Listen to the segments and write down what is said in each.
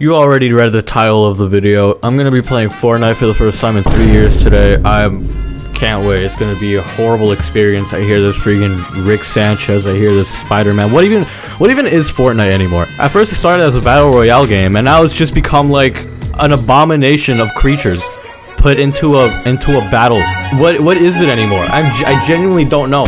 You already read the title of the video. I'm gonna be playing Fortnite for the first time in three years today. I can't wait. It's gonna be a horrible experience. I hear this freaking Rick Sanchez. I hear this Spider-Man. What even, what even is Fortnite anymore? At first it started as a battle royale game, and now it's just become like an abomination of creatures put into a into a battle. What what is it anymore? I'm I genuinely don't know.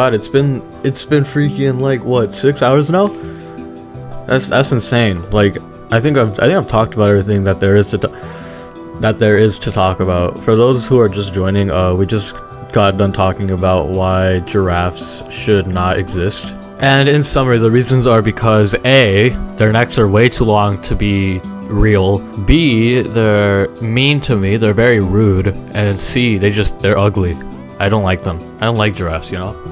God, it's been it's been freaking like what six hours now. That's that's insane. Like I think I've I think I've talked about everything that there is to that there is to talk about. For those who are just joining, uh, we just got done talking about why giraffes should not exist. And in summary, the reasons are because A, their necks are way too long to be real. B, they're mean to me, they're very rude. And C, they just, they're ugly. I don't like them. I don't like giraffes, you know?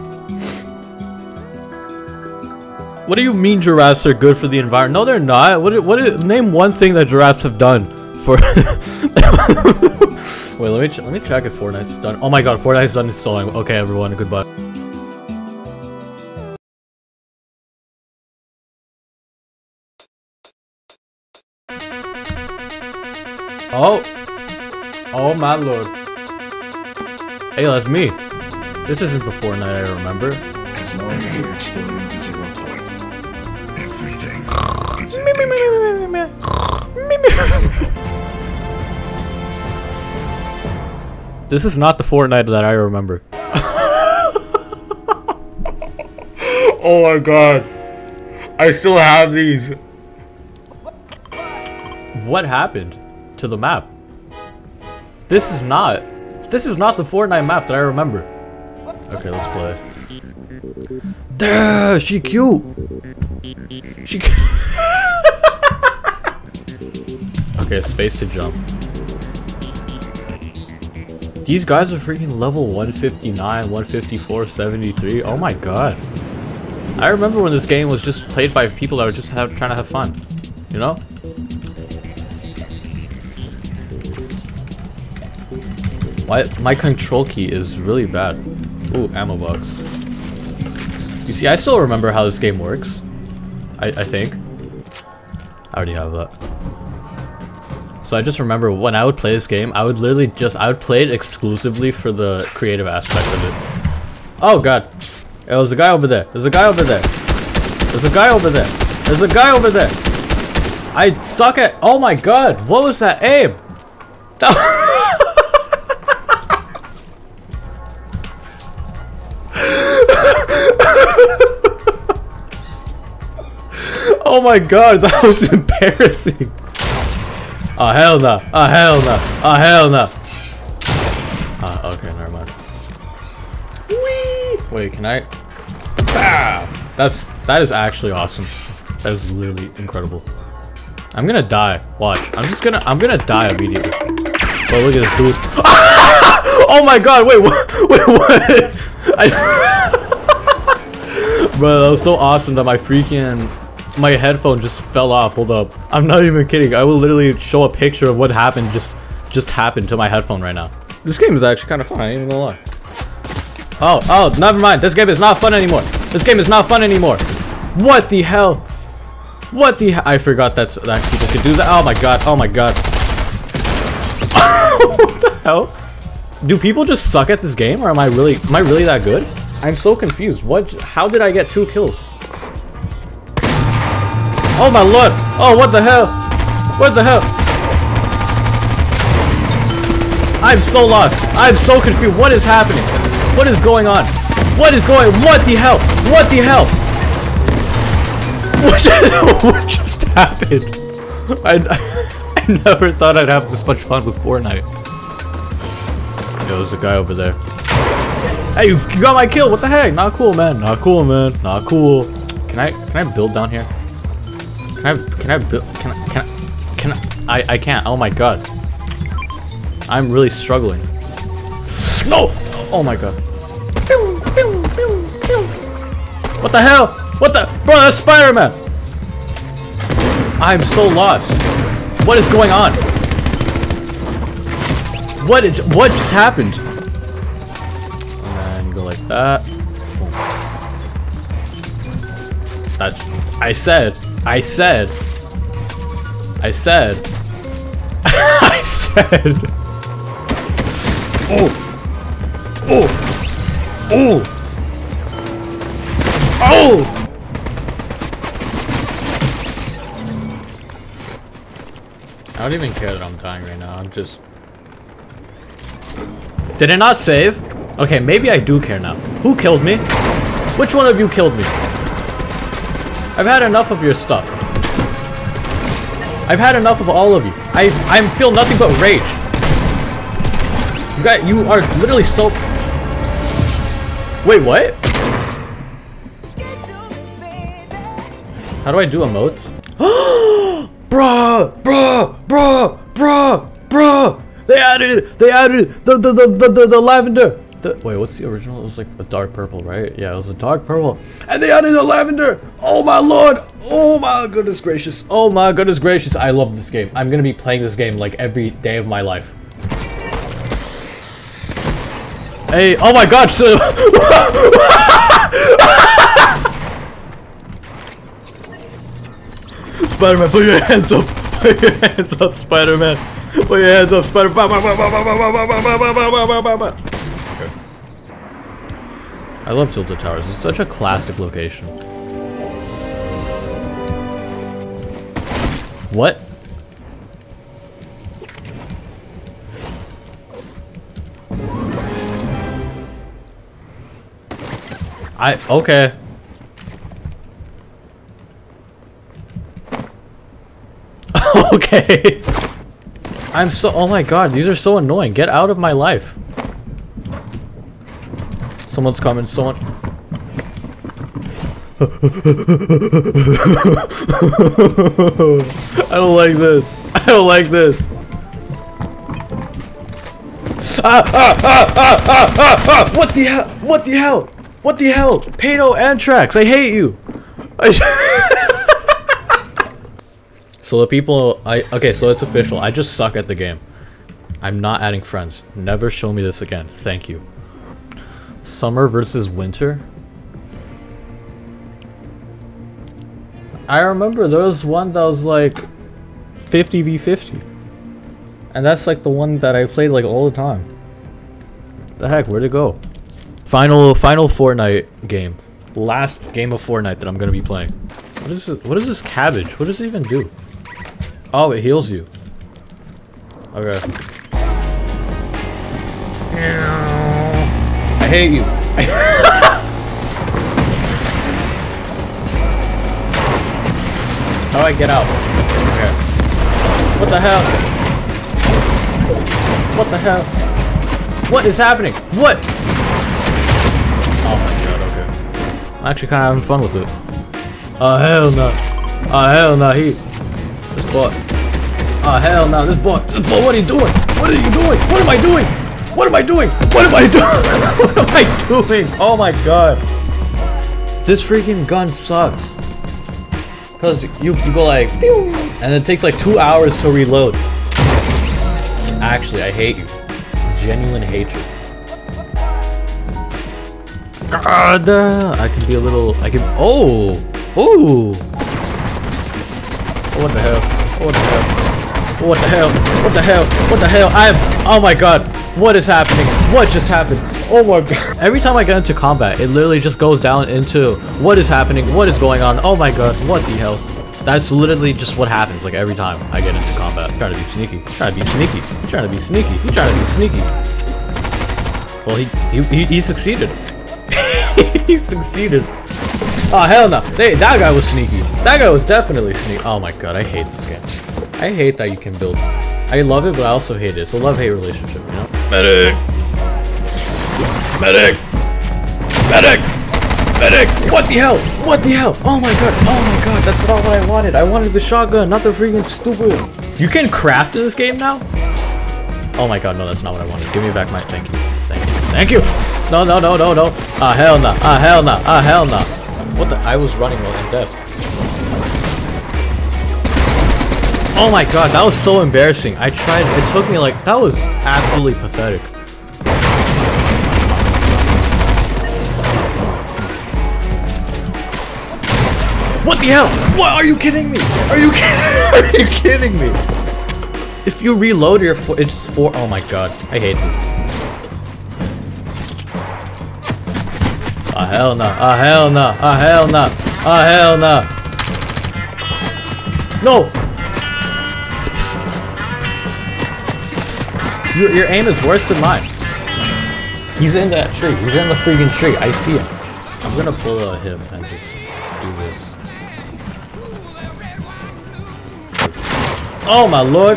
What do you mean giraffes are good for the environment? No, they're not. What? What? Name one thing that giraffes have done for. Wait, let me let me check if Fortnite's done. Oh my God, Fortnite's done installing. Okay, everyone, goodbye. Oh, oh my lord. Hey, that's me. This isn't the Fortnite I remember. As long as you're exploring This is not the Fortnite that I remember. oh my god. I still have these. What happened to the map? This is not. This is not the Fortnite map that I remember. Okay, let's play. Duh, she cute. She. okay, space to jump. These guys are freaking level 159, 154, 73. Oh my god. I remember when this game was just played by people that were just have, trying to have fun. You know? Why my control key is really bad. Ooh, ammo box. You see, I still remember how this game works. I, I think. I already have that. So I just remember when I would play this game, I would literally just, I would play it exclusively for the creative aspect of it. Oh god. There's a guy over there. There's a guy over there. There's a guy over there. There's a guy over there. I suck at, oh my god. What was that aim? oh my god, that was embarrassing. Oh hell no. Oh hell no. Oh hell no. Ah, okay, never mind. Whee! Wait, can I? Ah! That's that is actually awesome. That is literally incredible. I'm gonna die. Watch. I'm just gonna I'm gonna die immediately. But look at this dude. oh my god, wait, what wait what? I Bro, that was so awesome that my freaking my headphone just fell off. Hold up. I'm not even kidding. I will literally show a picture of what happened just just happened to my headphone right now. This game is actually kind of fun. I ain't even gonna lie. Oh, oh, never mind. This game is not fun anymore. This game is not fun anymore. What the hell? What the I forgot that's that people could do that. Oh my god. Oh my god. what the hell? Do people just suck at this game or am I really am I really that good? I'm so confused. What how did I get two kills? Oh my lord! Oh, what the hell? What the hell? I'm so lost. I'm so confused. What is happening? What is going on? What is going? What the hell? What the hell? What just, what just happened? I, I never thought I'd have this much fun with Fortnite. Yo, there's a guy over there. Hey, you got my kill. What the heck? Not cool, man. Not cool, man. Not cool. Can I can I build down here? Can I, can I build, can I, can I, can I, I, I can't, oh my god. I'm really struggling. No! Oh my god. What the hell? What the? Bro, that's Spider-Man! I'm so lost. What is going on? What did, what just happened? And go like that. That's, I said, I said, I said, I said. Oh, oh, oh. Oh! I don't even care that I'm dying right now. I'm just... Did it not save? Okay, maybe I do care now. Who killed me? Which one of you killed me? I've had enough of your stuff. I've had enough of all of you. I I feel nothing but rage. You got you are literally so Wait, what? How do I do emotes? bruh, bruh, bruh, bruh, bruh. They added, they added the the the the, the, the lavender. The, wait, what's the original? It was like a dark purple, right? Yeah, it was a dark purple. And they added a lavender. Oh my lord. Oh my goodness gracious. Oh my goodness gracious. I love this game. I'm gonna be playing this game like every day of my life. Hey, oh my god, so Spider-Man, put your hands up. Put your hands up, Spider-Man. Put your hands up, Spider-Man. I love Tilted Towers. It's such a classic location. What? I okay. okay. I'm so- oh my god, these are so annoying. Get out of my life. Someone's coming, someone- I don't like this. I don't like this. Ah, ah, ah, ah, ah, ah, ah. What the hell? What the hell? What the hell? Pano Anthrax, I hate you. I so the people, I okay, so it's official. I just suck at the game. I'm not adding friends. Never show me this again. Thank you. Summer versus winter. I remember there was one that was like 50 v 50. And that's like the one that I played like all the time. The heck, where'd it go? Final final Fortnite game. Last game of Fortnite that I'm gonna be playing. What is this, what is this cabbage? What does it even do? Oh, it heals you. Okay. I hate you. How do I get out? Okay. What the hell? What the hell? What is happening? What? Oh my god, okay. I'm actually kind of having fun with it. Oh hell no. Oh hell no, he... This boy. Oh hell no, this boy. This boy, what are you doing? What are you doing? What am I doing? What am I doing? What am I doing? what am I doing? Oh my god. This freaking gun sucks. Cause you, you go like, pew, and it takes like two hours to reload. Actually, I hate you. Genuine hatred. God, uh, I can be a little, I can, oh, oh. What the hell? What the hell? What the hell? What the hell? What the hell? I'm, oh my god. What is happening? What just happened? Oh my god. Every time I get into combat, it literally just goes down into what is happening? What is going on? Oh my god. What the hell? That's literally just what happens like every time I get into combat. I'm trying to be sneaky. I'm trying to be sneaky. I'm trying to be sneaky. I'm trying to be sneaky. Well, he he, he, he succeeded. he succeeded. Oh, hell no. They, that guy was sneaky. That guy was definitely sneaky. Oh my god, I hate this game. I hate that you can build. I love it, but I also hate it. It's a love-hate relationship, you know? Medic! Medic! Medic! Medic! What the hell? What the hell? Oh my god. Oh my god. That's not what I wanted. I wanted the shotgun, not the freaking stupid. You can craft in this game now? Oh my god, no, that's not what I wanted. Give me back my... Thank you. Thank you. Thank you! No, no, no, no, no. Ah, hell no. Ah, hell no. Ah, hell no. What the? I was running while in death. Oh my god, that was so embarrassing. I tried, it took me like, that was absolutely pathetic. What the hell? What? Are you kidding me? Are you kidding? Me? Are you kidding me? If you reload your, fo it's four. Oh my god, I hate this. Ah hell no! Ah hell no! Ah hell no! Ah hell no! No! Your, your aim is worse than mine. He's in that tree. He's in the freaking tree. I see him. I'm gonna pull uh, him and just do this. Oh my lord!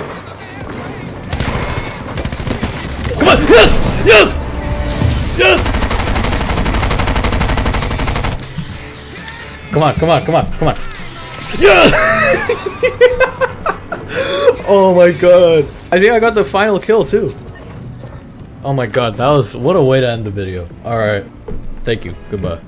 Come on! Yes! Yes! Come on, come on, come on, come on. Yeah! oh my god. I think I got the final kill too. Oh my god, that was what a way to end the video. Alright. Thank you. Goodbye.